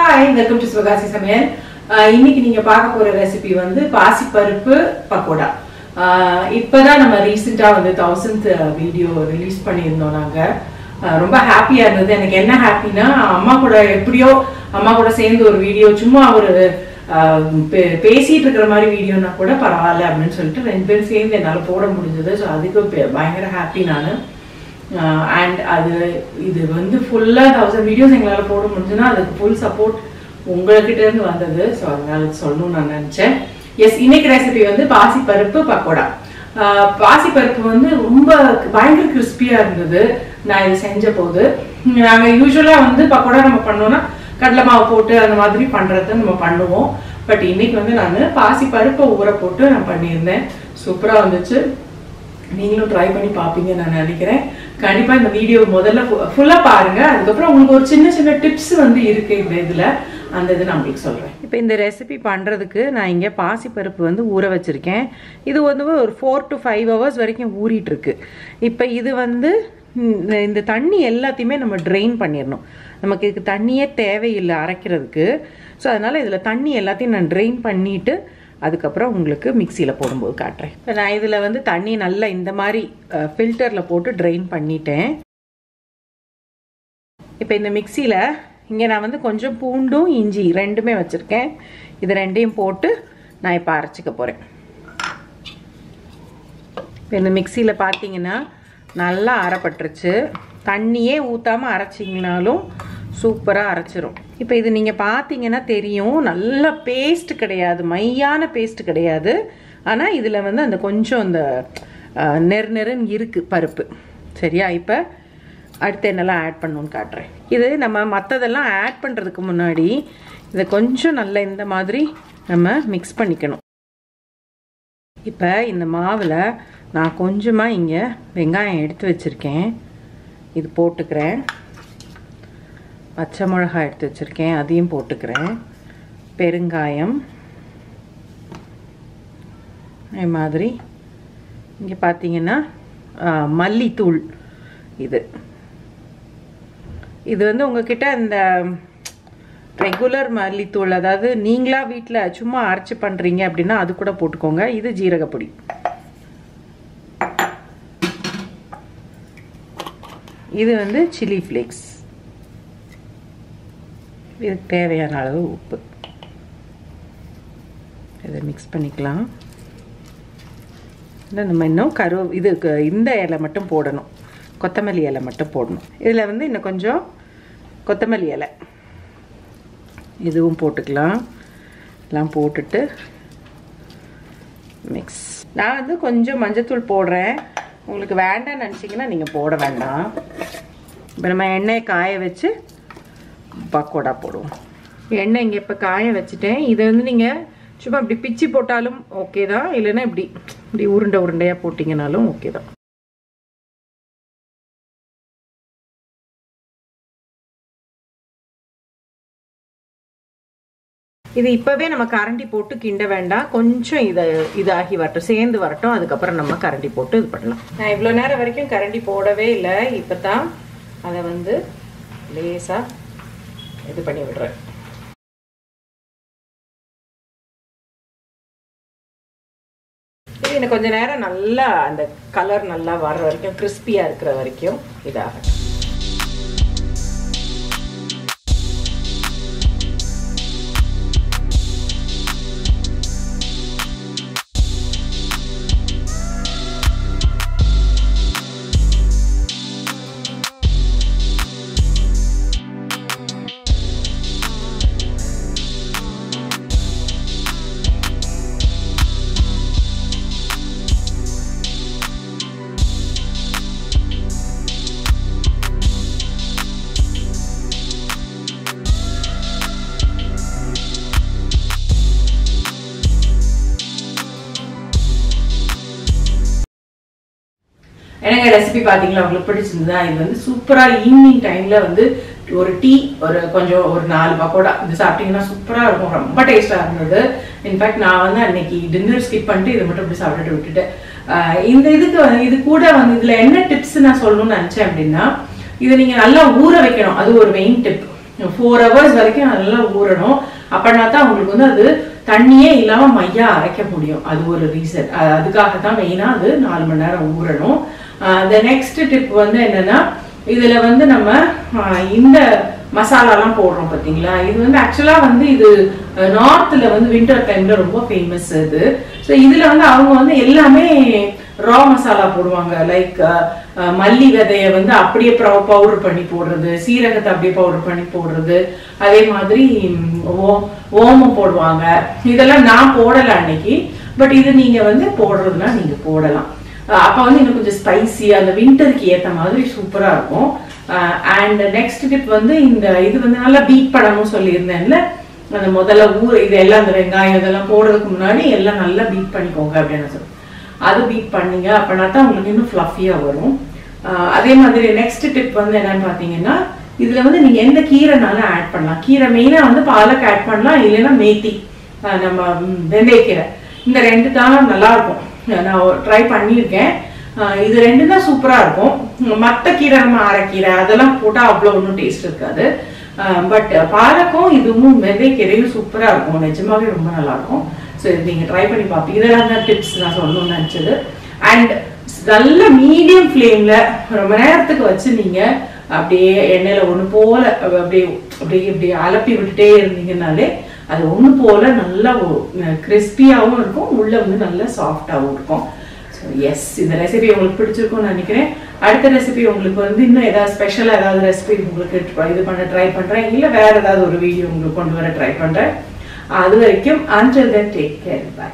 Hi welcome to Sivakasi சமையல் இன்னைக்கு நீங்க பார்க்க போற ரெசிபி வந்து பாசிப்பருப்பு பக்கோடா. ஆஹ் இப்பதான் நம்ம ரீசெண்டா வந்து தௌசண்ட் வீடியோ ரிலீஸ் பண்ணியிருந்தோம் நாங்க. ரொம்ப ஹாப்பியா இருந்தது. எனக்கு என்ன ஹாப்பினா அம்மா கூட எப்படியோ அம்மா கூட சேர்ந்து ஒரு வீடியோ சும்மா ஒரு பே- பேசிட்டு இருக்கிற மாதிரி வீடியோனா கூட பரவாயில்ல அப்படின்னு சொல்லிட்டு ரெண்டு பேரும் சேர்ந்து என்னால போட முடிஞ்சது. ஸோ அதுக்கு பயங்கர ஹாப்பி நான். அண்ட் அது இது வந்து ஃபுல்லாக தௌசண்ட் வீடியோஸ் எங்களால் போட முடிஞ்சுன்னா அதுக்கு ஃபுல் சப்போர்ட் உங்கள்கிட்டேருந்து வந்தது. ஸோ அதனால சொல்லணும்னு நான் நினச்சேன். எஸ் இன்னைக்கு ரெசிபி வந்து பாசிப்பருப்பு பக்கோடா. பாசிப்பருப்பு வந்து ரொம்ப பயங்கர கிறிஸ்பியாக இருந்தது நான் இது செஞ்ச போது நாங்கள் யூஸ்வலாக வந்து பக்கோடா நம்ம பண்ணோம்னா கடலை மாவு போட்டு அந்த மாதிரி பண்ணுறத நம்ம பண்ணுவோம். பட் இன்னைக்கு வந்து நான் பாசிப்பருப்பை ஊற போட்டு நான் பண்ணியிருந்தேன். சூப்பராக வந்துச்சு. நீங்களும் ட்ரை பண்ணி பார்ப்பீங்க நான் நினைக்கிறேன். கண்டிப்பாக இந்த வீடியோ முதல்ல ஃபுல்லாக பாருங்கள் அதுக்கப்புறம் உங்களுக்கு ஒரு சின்ன சின்ன டிப்ஸ் வந்து இருக்கு இந்த இதில். அந்த இது நான் உங்களுக்கு சொல்கிறேன் இப்போ இந்த ரெசிபி பண்ணுறதுக்கு நான் இங்கே பாசிப்பருப்பு வந்து ஊற வச்சுருக்கேன். இது வந்து ஒரு ஃபோர் டு ஃபைவ் ஹவர்ஸ் வரைக்கும் ஊறிட்டு இருக்கு இப்போ இது வந்து இந்த தண்ணி எல்லாத்தையுமே நம்ம ட்ரெயின் பண்ணிடணும். நமக்கு இதுக்கு தண்ணியே தேவையில்லை அரைக்கிறதுக்கு. ஸோ அதனால் இதில் தண்ணி எல்லாத்தையும் நான் ட்ரெயின் பண்ணிவிட்டு அதுக்கப்புறம் உங்களுக்கு மிக்சியில் போடும்போது காட்டுறேன். இப்போ நான் இதில் வந்து தண்ணி நல்லா இந்த மாதிரி ஃபில்டரில் போட்டு ட்ரெயின் பண்ணிட்டேன். இப்போ இந்த மிக்சியில் இங்கே நான் வந்து கொஞ்சம் பூண்டும் இஞ்சி ரெண்டுமே வச்சுருக்கேன். இது ரெண்டையும் போட்டு நான் இப்போ அரைச்சிக்க போகிறேன் இப்போ இந்த மிக்சியில் பார்த்தீங்கன்னா நல்லா அரைப்பட்டுருச்சு. தண்ணியே ஊற்றாமல் அரைச்சிங்கனாலும் சூப்பராக அரைச்சிரும். இப்போ இது நீங்கள் பார்த்தீங்கன்னா தெரியும். நல்ல பேஸ்ட் கிடையாது. மையான பேஸ்ட் கிடையாது. ஆனால் இதில் வந்து அந்த கொஞ்சம் அந்த நெரு நெருன்னு இருக்குது பருப்பு. சரியா? இப்போ அடுத்து என்னெல்லாம் ஆட் பண்ணணும்னு காட்டுறேன். இது நம்ம மற்றதெல்லாம் ஆட் பண்ணுறதுக்கு முன்னாடி இதை கொஞ்சம் நல்லா இந்த மாதிரி நம்ம மிக்ஸ் பண்ணிக்கணும். இப்போ இந்த மாவில் நான் கொஞ்சமாக இங்கே வெங்காயம் எடுத்து வச்சுருக்கேன். இது போட்டுக்கிறேன். பச்சை மிளகாய் எடுத்து வச்சுருக்கேன். அதையும் போட்டுக்கிறேன். பெருங்காயம். இது மாதிரி இங்கே பார்த்தீங்கன்னா மல்லித்தூள் இது. இது வந்து உங்ககிட்ட இந்த ரெகுலர் மல்லித்தூள் அதாவது நீங்களாக வீட்டில் சும்மா அரைச்சி பண்ணுறீங்க அப்படின்னா அது கூட போட்டுக்கோங்க. இது ஜீரகப்பொடி. இது வந்து சில்லி ஃப்ளேக்ஸ். இதுக்கு தேவையான அளவு உப்பு. இதை மிக்ஸ் பண்ணிக்கலாம். இல்லை நம்ம இன்னும் கரு இது இந்த இலை மட்டும் போடணும். கொத்தமல்லி இலை மட்டும் போடணும். இதில் வந்து இன்னும் கொஞ்சம் கொத்தமல்லி இலை. இதுவும் போட்டுக்கலாம். எல்லாம் போட்டுட்டு மிக்ஸ் நான் வந்து கொஞ்சம் மஞ்சத்தூள் போடுறேன். உங்களுக்கு வேண்டாம்னு நினச்சிங்கன்னா நீங்கள் போட வேண்டாம். இப்போ நம்ம எண்ணெயை காய வச்சு பக்கோடா போடுவோம். எண்ணெய் இங்கே இப்போ காய வச்சுட்டேன். இதை வந்து நீங்கள் சும்மா இப்படி பிச்சு போட்டாலும் ஓகே தான். இல்லைன்னா இப்படி இப்படி உருண்டை உருண்டையாக போட்டிங்கனாலும் ஓகே தான். இது இப்போவே நம்ம கரண்டி போட்டு கிண்ட வேண்டாம். கொஞ்சம் இதை இதாகி வரட்டும் சேர்ந்து வரட்டும். அதுக்கப்புறம் நம்ம கரண்டி போட்டு இது பண்ணலாம். நான் இவ்வளோ நேரம் வரைக்கும் கரண்டி போடவே இல்லை. இப்போ தான் அதை வந்து லேசாக இது பண்ணி விடுறேன். எனக்கு இன்னும் கொஞ்ச நேரம் நல்லா அந்த கலர் நல்லா வர்ற வரைக்கும் கிறிஸ்பியாக இருக்கிற வரைக்கும் இதாகட்டும். எனக்கு ரெசிபி பார்த்தீங்களா உங்களுக்கு பிடிச்சிருந்ததா? இது வந்து சூப்பராக ஈவினிங் டைம்ல வந்து ஒரு டீ ஒரு கொஞ்சம் ஒரு நாலு பக்கோடா. இது சாப்பிட்டீங்கன்னா சூப்பரா இருக்கும். ரொம்ப டேஸ்ட்டாக இருந்தது. இன்ஃபேக்ட் நான் வந்து அன்னைக்கு டின்னர் ஸ்கிப் பண்ணிட்டு இதை மட்டும் இப்படி சாப்பிட்டுட்டு விட்டுட்டேன். இந்த இதுக்கு வந்து இது கூட வந்து இதுல என்ன டிப்ஸ் நான் சொல்லணும்னு நினச்சேன் அப்படின்னா இதை நீங்க நல்லா ஊற வைக்கணும். அது ஒரு மெயின் டிப் ஃபோர் ஹவர்ஸ் வரைக்கும் நல்லா ஊறணும். அப்படின்னா தான் உங்களுக்கு வந்து அது தண்ணியே இல்லாமல் மையா அரைக்க முடியும். அது ஒரு ரீசன் அதுக்காக தான் மெயினாக அது நாலு மணி நேரம் ஊறணும். த நெக்ஸ்ட் டிப் வந்து என்னன்னா இதுல வந்து நம்ம இந்த மசாலாலாம் போடுறோம் பார்த்தீங்களா இது வந்து ஆக்சுவலாக வந்து இது நார்த்தில் வந்து வின்டர் டைமில் ரொம்ப ஃபேமஸ் இது. ஸோ இதில் வந்து அவங்க வந்து எல்லாமே ரா மசாலா போடுவாங்க. லைக் மல்லி விதைய வந்து அப்படியே பவுடர் பண்ணி போடுறது சீரகத்தை அப்படியே பவுடர் பண்ணி போடுறது. அதே மாதிரி ஓ- ஓமம் போடுவாங்க. இதெல்லாம் நான் போடலை அன்னைக்கு. பட் இது நீங்கள் வந்து போடுறதுனா நீங்கள் போடலாம். அப்போ வந்து இன்னும் கொஞ்சம் ஸ்பைசி அந்த வின்டருக்கு ஏற்ற மாதிரி சூப்பராக இருக்கும். அண்ட் நெக்ஸ்ட் டிப் வந்து இந்த இது வந்து நல்லா பீட் பண்ணணும் சொல்லியிருந்தேன்ல. அந்த முதல்ல ஊர் இது எல்லாம் அந்த வெங்காயம் இதெல்லாம் போடுறதுக்கு முன்னாடி எல்லாம் நல்லா பீட் பண்ணிக்கோங்க அப்படின்னு சொல்லி அது பீட் பண்ணீங்க அப்படின்னா தான் உங்களுக்கு இன்னும் ஃப்ளஃபியாக வரும். அதே மாதிரி நெக்ஸ்ட் டிப் வந்து என்னன்னு பார்த்தீங்கன்னா இதில் வந்து நீங்கள் எந்த கீரைனாலும் ஆட் பண்ணலாம். கீரை மெயினாக வந்து பாலக்கு ஆட் பண்ணலாம் இல்லைன்னா மேத்தி. நம்ம ம், வெந்தயக்கீரை. இந்த ரெண்டு தான் நல்லா இருக்கும். நான் ட்ரை பண்ணியிருக்கேன். இது ரெண்டு தான் சூப்பராக இருக்கும். மற்ற கீரை நம்ம அரைக்கீரை அதெல்லாம் போட்டால் அவ்வளோ ஒன்றும் டேஸ்ட் இருக்காது. பட் பாலக்கும் இதுவும் வெந்தயக்கீரையும் சூப்பராக இருக்கும். நிஜமாவே ரொம்ப நல்லாயிருக்கும். ஸோ இது நீங்கள் ட்ரை பண்ணி பார்ப்பீங்க. இதெல்லாம் தான் டிப்ஸ் நான் சொல்லணும்னு நினச்சது. அண்ட் நல்ல மீடியம் ஃப்ளேமில் ரொம்ப நேரத்துக்கு வச்சு நீங்கள் அப்படியே எண்ணெயில் ஒன்று போல் அப்படியே அப்படியே இப்படி அலப்பி விட்டுட்டே இருந்தீங்கன்னாலே அது ஒன்று போல் நல்லா கிறிஸ்பியாகவும் இருக்கும் உள்ளே வந்து நல்லா சாஃப்டாகவும் இருக்கும். ஸோ எஸ் இந்த ரெசிபி உங்களுக்கு பிடிச்சிருக்கும்னு நினைக்கிறேன். அடுத்த ரெசிபி உங்களுக்கு வந்து இன்னும் ஏதாவது ஸ்பெஷலாக ஏதாவது ரெசிபி உங்களுக்கு இது பண்ண ட்ரை பண்ணுறேன் இல்லை வேறு ஏதாவது ஒரு வீடியோ உங்களுக்கு கொண்டு வர ட்ரை பண்ணுறேன் அது வரைக்கும் until then take care bye